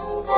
oh you.